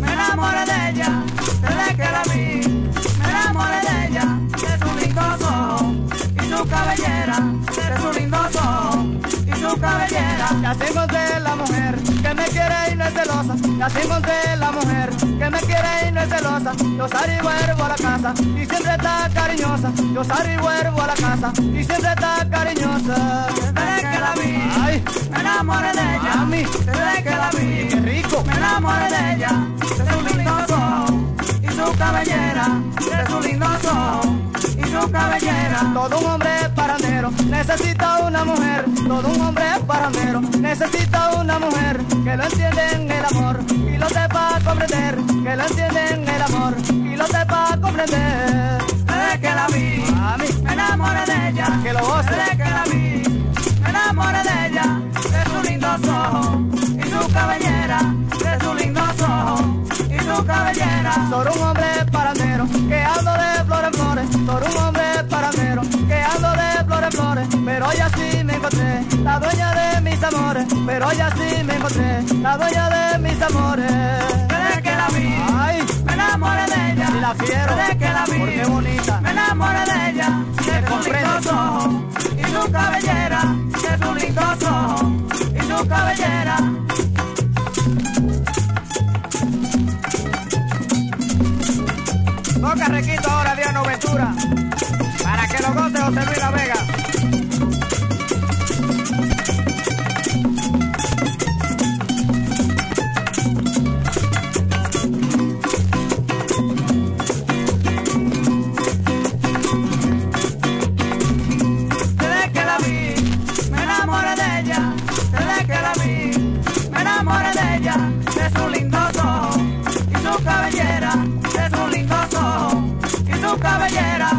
me enamoré de ella, desde que la vi, me enamoré de ella, de sus lindos ojos y su cabellera, de sus lindos ojos y su cabellera. Ya así encontré la mujer que me quiere y no es celosa, ya así encontré la mujer que me quiere y no es celosa. Yo salí y vuelvo a la casa y siempre está cariñosa, yo salí y vuelvo a la casa y siempre está cariñosa. Desde que la vi, Ay. me enamoré de ella, Mami. desde que la vi enamoré de ella. De su lindo ojos y su cabellera. De su lindo ojos y su cabellera. Todo un hombre parandero necesita una mujer. Todo un hombre parandero necesita una mujer que lo entiende en el amor y lo amores. Pero hoy así me encontré la dueña de mis amores. Desde que la vi, Ay, me enamoré de ella. y la quiero. Desde que la vi, Porque bonita. me enamoré de ella. De sus lindos ojos y su cabellera. De sus lindos ojos y su cabellera. Toca requito ahora, Diano Ventura. Para que lo goce José Luis La Vega.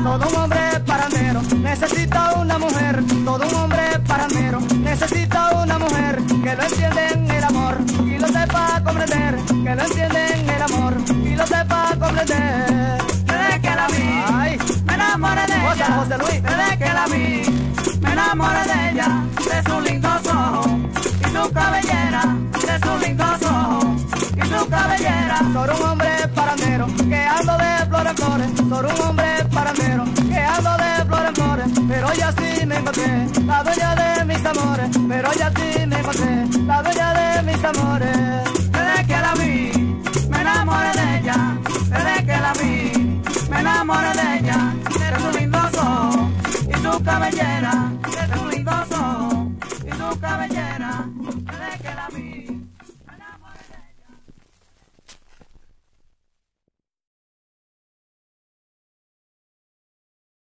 Todo un hombre parandero necesita una mujer. Todo un hombre parandero necesita una mujer que lo entiende en el amor y lo sepa comprender. Que lo entiende en el amor y lo sepa comprender. Desde que la vi, Ay, me enamoré de Goza, ella. José Luis. Desde que la vi, me enamoré de ella. De sus lindos ojos y su cabellera. Encontré la dueña de mis amores. Pero hoy así